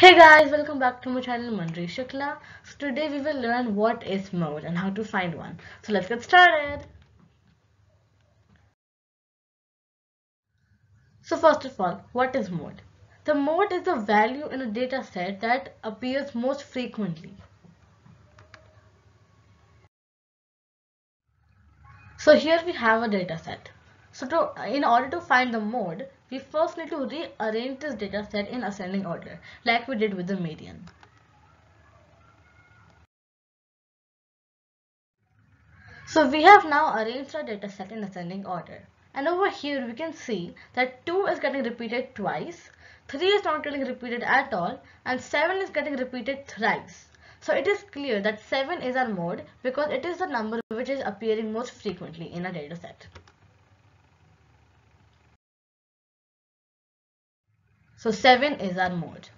Hey guys, welcome back to my channel Manjari Shukla. So today we will learn what is mode and how to find one. So let's get started. So first of all, what is mode? The mode is the value in a data set that appears most frequently. So here we have a data set. So to, in order to find the mode, we first need to rearrange this data set in ascending order, like we did with the median. So we have now arranged our data set in ascending order. And over here we can see that 2 is getting repeated twice, 3 is not getting repeated at all, and 7 is getting repeated thrice. So it is clear that 7 is our mode because it is the number which is appearing most frequently in a data set. So 7 is our mode.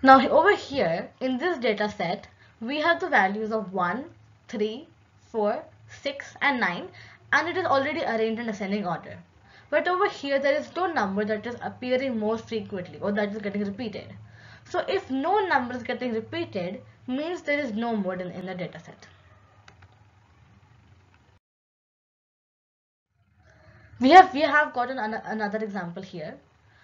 Now over here in this data set, we have the values of 1, 3, 4, 6 and 9 and it is already arranged in ascending order. But over here there is no number that is appearing most frequently or that is getting repeated. So if no number is getting repeated means there is no mode in, in the data we have we have gotten an, another example here.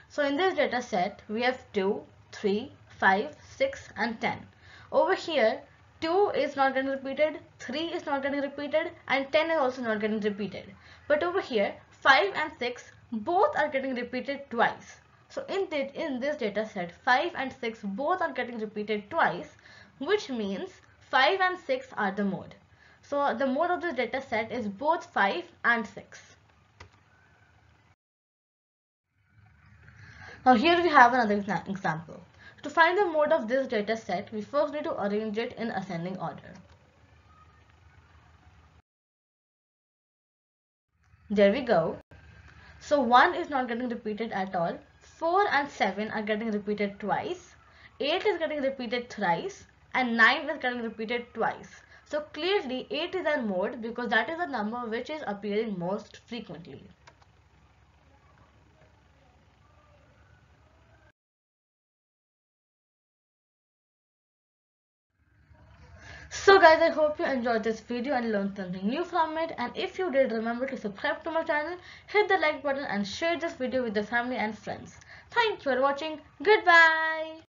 So in this data set we have 2 3 5 6 and 10 over here 2 is not getting repeated 3 is not getting repeated and 10 is also not getting repeated. But over here 5 and 6 both are getting repeated twice. So in, in this data set 5 and 6 both are getting repeated twice which means 5 and 6 are the mode. So the mode of this data set is both 5 and 6 Now here we have another example. To find the mode of this data set, we first need to arrange it in ascending order. There we go. So 1 is not getting repeated at all. 4 and 7 are getting repeated twice. 8 is getting repeated thrice. And 9 is getting repeated twice. So clearly 8 is our mode because that is the number which is appearing most frequently. So guys, I hope you enjoyed this video and learned something new from it. And if you did, remember to subscribe to my channel, hit the like button and share this video with your family and friends. Thank you for watching. Goodbye.